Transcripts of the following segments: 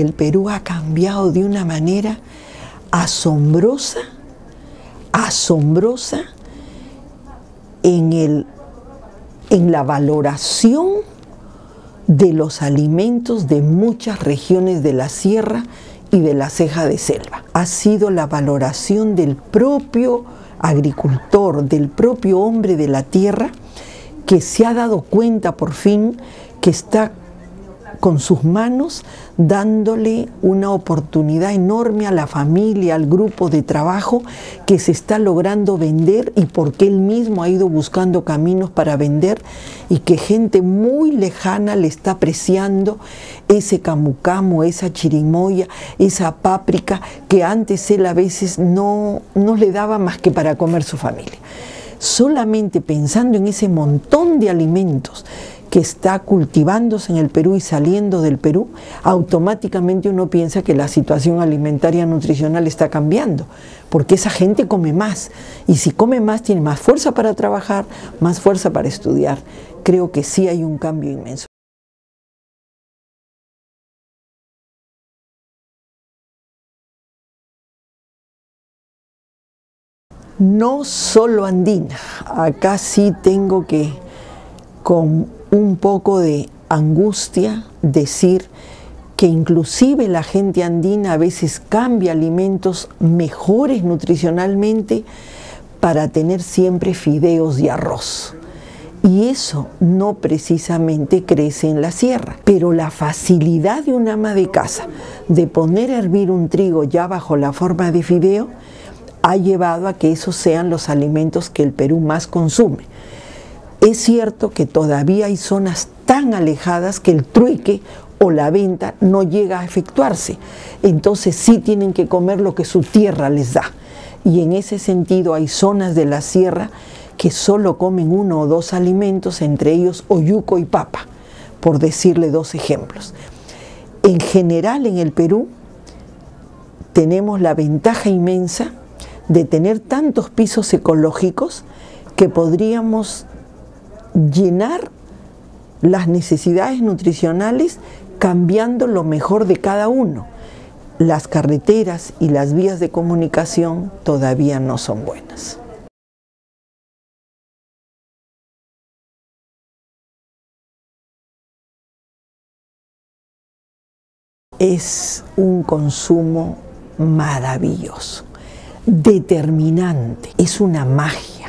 el Perú ha cambiado de una manera asombrosa, asombrosa en, el, en la valoración de los alimentos de muchas regiones de la sierra y de la ceja de selva. Ha sido la valoración del propio agricultor, del propio hombre de la tierra, que se ha dado cuenta por fin que está con sus manos dándole una oportunidad enorme a la familia, al grupo de trabajo que se está logrando vender y porque él mismo ha ido buscando caminos para vender y que gente muy lejana le está apreciando ese camucamo, esa chirimoya, esa páprica que antes él a veces no, no le daba más que para comer su familia. Solamente pensando en ese montón de alimentos que está cultivándose en el Perú y saliendo del Perú, automáticamente uno piensa que la situación alimentaria nutricional está cambiando, porque esa gente come más y si come más tiene más fuerza para trabajar, más fuerza para estudiar. Creo que sí hay un cambio inmenso. No solo andina, acá sí tengo que con un poco de angustia decir que inclusive la gente andina a veces cambia alimentos mejores nutricionalmente para tener siempre fideos y arroz. Y eso no precisamente crece en la sierra. Pero la facilidad de un ama de casa de poner a hervir un trigo ya bajo la forma de fideo ha llevado a que esos sean los alimentos que el Perú más consume. Es cierto que todavía hay zonas tan alejadas que el trueque o la venta no llega a efectuarse. Entonces sí tienen que comer lo que su tierra les da. Y en ese sentido hay zonas de la sierra que solo comen uno o dos alimentos, entre ellos oyuco y papa, por decirle dos ejemplos. En general en el Perú tenemos la ventaja inmensa de tener tantos pisos ecológicos que podríamos llenar las necesidades nutricionales cambiando lo mejor de cada uno. Las carreteras y las vías de comunicación todavía no son buenas. Es un consumo maravilloso, determinante, es una magia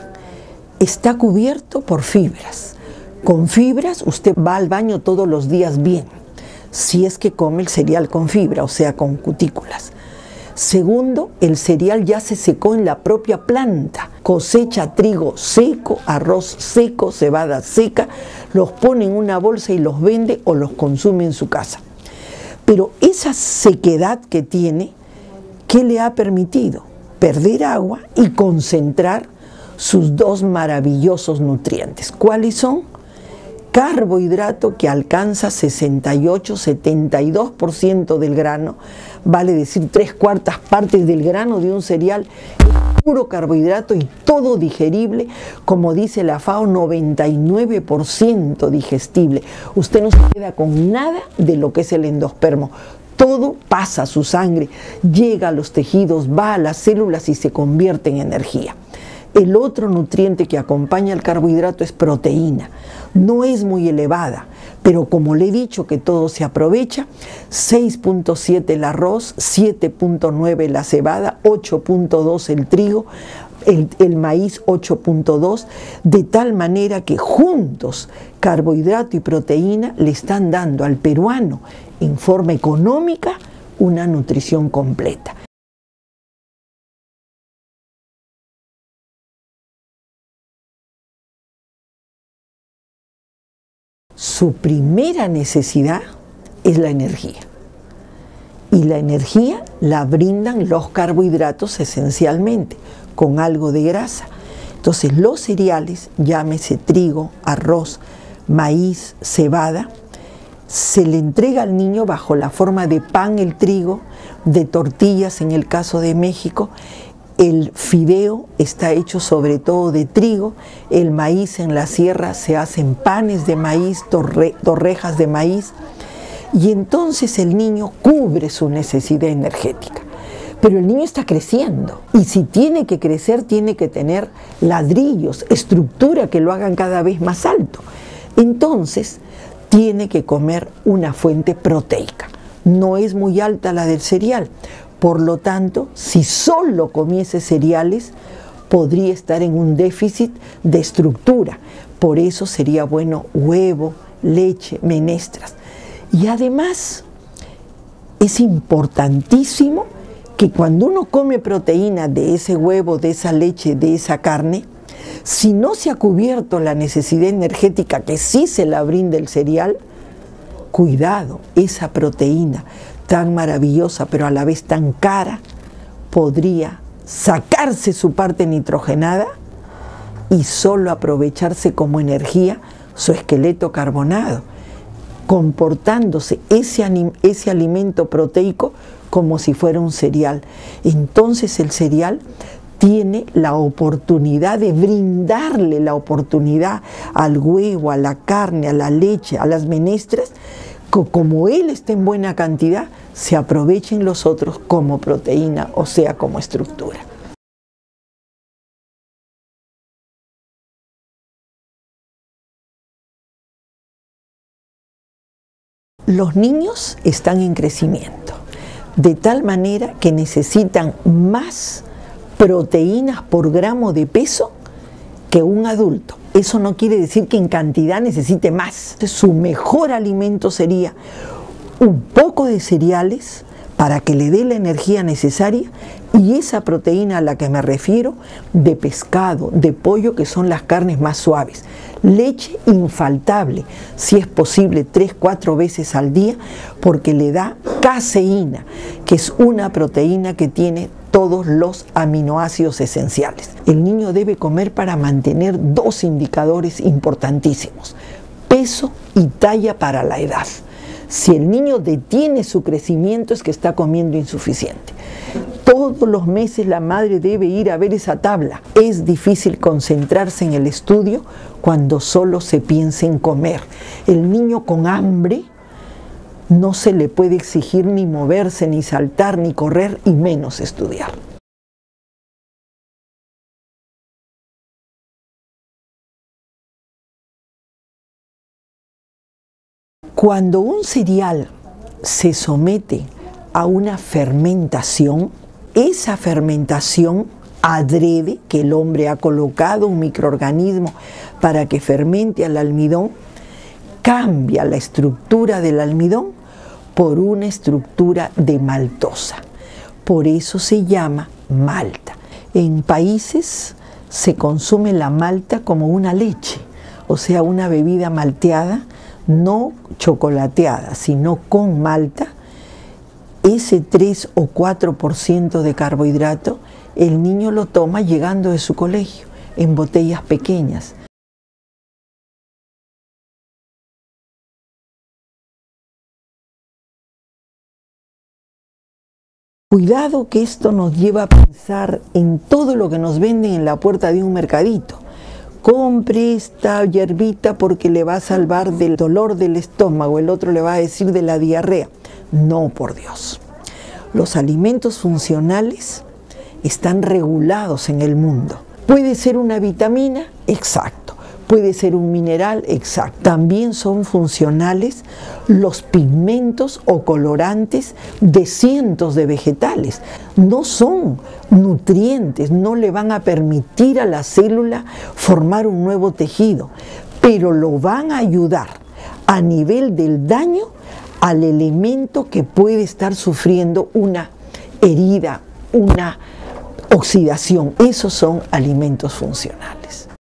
está cubierto por fibras. Con fibras usted va al baño todos los días bien, si es que come el cereal con fibra, o sea, con cutículas. Segundo, el cereal ya se secó en la propia planta. Cosecha trigo seco, arroz seco, cebada seca, los pone en una bolsa y los vende o los consume en su casa. Pero esa sequedad que tiene, ¿qué le ha permitido? Perder agua y concentrar sus dos maravillosos nutrientes. ¿Cuáles son? Carbohidrato que alcanza 68-72% del grano, vale decir tres cuartas partes del grano de un cereal, puro carbohidrato y todo digerible, como dice la FAO, 99% digestible. Usted no se queda con nada de lo que es el endospermo. Todo pasa a su sangre, llega a los tejidos, va a las células y se convierte en energía. El otro nutriente que acompaña al carbohidrato es proteína. No es muy elevada, pero como le he dicho que todo se aprovecha, 6.7 el arroz, 7.9 la cebada, 8.2 el trigo, el, maíz 8.2, de tal manera que juntos carbohidrato y proteína le están dando al peruano en forma económica una nutrición completa. Su primera necesidad es la energía. Y la energía la brindan los carbohidratos esencialmente, con algo de grasa. Entonces los cereales, llámese trigo, arroz, maíz, cebada, se le entrega al niño bajo la forma de pan el trigo, de tortillas en el caso de México, el fideo está hecho sobre todo de trigo, el maíz en la sierra se hacen panes de maíz, torrejas de maíz, Y entonces el niño cubre su necesidad energética. Pero el niño está creciendo y si tiene que crecer tiene que tener ladrillos, estructura que lo hagan cada vez más alto. Entonces tiene que comer una fuente proteica. No es muy alta la del cereal. Por lo tanto, si solo comiese cereales, podría estar en un déficit de estructura. Por eso sería bueno huevo, leche, menestras. Y además, es importantísimo que cuando uno come proteína de ese huevo, de esa leche, de esa carne, si no se ha cubierto la necesidad energética que sí se la brinda el cereal, cuidado, esa proteína tan maravillosa pero a la vez tan cara, podría sacarse su parte nitrogenada y solo aprovecharse como energía su esqueleto carbonado, comportándose ese, alimento proteico como si fuera un cereal. Entonces el cereal tiene la oportunidad de brindarle la oportunidad al huevo, a la carne, a la leche, a las menestras, como él está en buena cantidad, se aprovechen los otros como proteína, o sea, como estructura. Los niños están en crecimiento de tal manera que necesitan más proteínas por gramo de peso que un adulto. Eso no quiere decir que en cantidad necesite más. Su mejor alimento sería un poco de cereales para que le dé la energía necesaria y esa proteína a la que me refiero de pescado, de pollo, que son las carnes más suaves. Leche infaltable, si es posible tres, cuatro veces al día, porque le da caseína, que es una proteína que tiene todos los aminoácidos esenciales. El niño debe comer para mantener dos indicadores importantísimos, peso y talla para la edad. Si el niño detiene su crecimiento es que está comiendo insuficiente. Todos los meses la madre debe ir a ver esa tabla. Es difícil concentrarse en el estudio cuando solo se piensa en comer. El niño con hambre no se le puede exigir ni moverse, ni saltar, ni correr, y menos estudiar. Cuando un cereal se somete a una fermentación, esa fermentación adrede que el hombre ha colocado un microorganismo para que fermente al almidón, cambia la estructura del almidón por una estructura de maltosa. Por eso se llama malta. En países se consume la malta como una leche, o sea, una bebida malteada, no chocolateada, sino con malta, ese 3 o 4% de carbohidrato, el niño lo toma llegando de su colegio, en botellas pequeñas. Cuidado que esto nos lleva a pensar en todo lo que nos venden en la puerta de un mercadito. Compre esta hierbita porque le va a salvar del dolor del estómago, el otro le va a decir de la diarrea. No, por Dios. Los alimentos funcionales están regulados en el mundo. Puede ser una vitamina, exacto. Puede ser un mineral, exacto. También son funcionales los pigmentos o colorantes de cientos de vegetales. No son nutrientes, no le van a permitir a la célula formar un nuevo tejido, pero lo van a ayudar a nivel del daño al elemento que puede estar sufriendo una herida, una oxidación. Esos son alimentos funcionales.